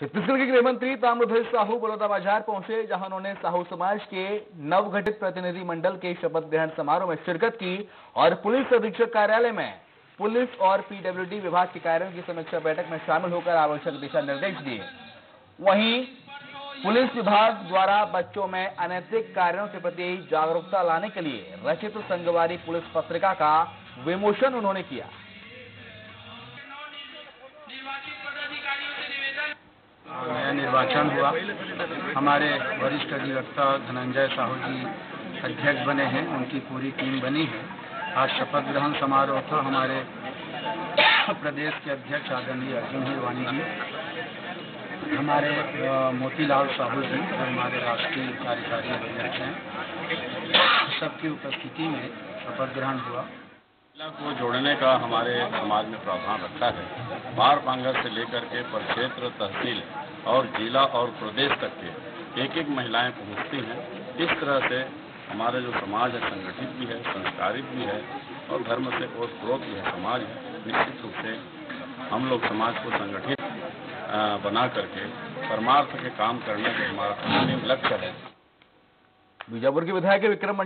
छत्तीसगढ़ के गृह मंत्री ताम्रध्वज साहू बलौदाबाजार पहुँचे, जहाँ उन्होंने साहू समाज के नवगठित प्रतिनिधि मंडल के शपथ ग्रहण समारोह में शिरकत की और पुलिस अधीक्षक कार्यालय में पुलिस और पीडब्ल्यूडी विभाग के कार्यों की समीक्षा बैठक में शामिल होकर आवश्यक दिशा निर्देश दिए। वहीं पुलिस विभाग द्वारा बच्चों में अनैतिक कार्यों के प्रति जागरूकता लाने के लिए रचित संगवारी पुलिस पत्रिका का विमोचन उन्होंने किया। नया निर्वाचन हुआ। हमारे वरिष्ठ अधिवक्ता धनंजय साहू जी अध्यक्ष बने हैं, उनकी पूरी टीम बनी है। आज शपथ ग्रहण समारोह था। हमारे प्रदेश के अध्यक्ष आदरणीय अर्जुन हिरवानी जी, हमारे मोतीलाल साहू जी हमारे राष्ट्रीय कार्यकारी अध्यक्ष हैं, सबकी उपस्थिति में शपथ ग्रहण हुआ। को जोड़ने का हमारे समाज में प्रावधान रखा है। बार पांगर से लेकर के प्रक्षेत्र तहसील और जिला और प्रदेश तक के एक एक महिलाएँ पहुँचती हैं। इस तरह से हमारा जो समाज है, संगठित भी है, संस्कारित भी है और धर्म से ओतप्रोत भी है, समाज है। निश्चित रूप से हम लोग समाज को संगठित बना करके परमार्थ के काम करने का हमारा लक्ष्य है। बीजापुर के विधायक विक्रम